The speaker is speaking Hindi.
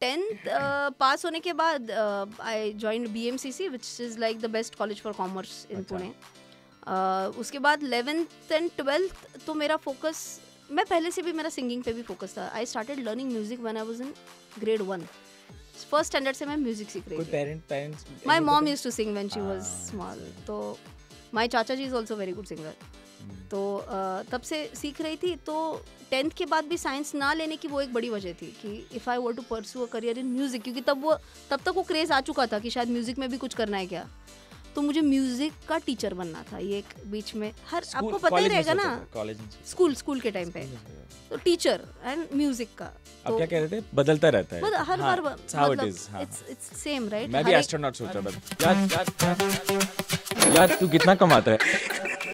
टेंथ पास होने के बाद I join B M C C which is like the best college for commerce in. Pune Uh, उसके बाद इलेवेंथ एंड ट्वेल्थ तो मेरा फोकस मैं पहले से भी मेरा सिंगिंग पे भी फोकस था। I started learning music when I was in grade one first standard से मैं म्यूज़िक सीख रही थी। Parent parents my mom use to sing when she was small तो my chacha ji is also very good singer. तो तब से सीख रही थी। तो टेंथ के बाद भी साइंस ना लेने की वो एक बड़ी वजह थी कि if I were to pursue a career in music क्योंकि तब वो तब तक वो क्रेज़ आ चुका था कि शायद म्यूज़िक में भी कुछ करना है क्या। तो मुझे म्यूज़िक का टीचर बनना था ये एक बीच में। हर school, आपको पता ही रहेगा ना? कॉलेज स्कूल स्कूल के टाइम पे। तो टीचर एंड म्यूज़िक का। अब तो क्या कह रहे थे? बदलता रहता है। हर हाँ, बार हाँ, इट्स इट्स सेम राइट मैं भी एस्ट्रोनॉट सोचा था। यार यार यार यार तू कितना कमाता है।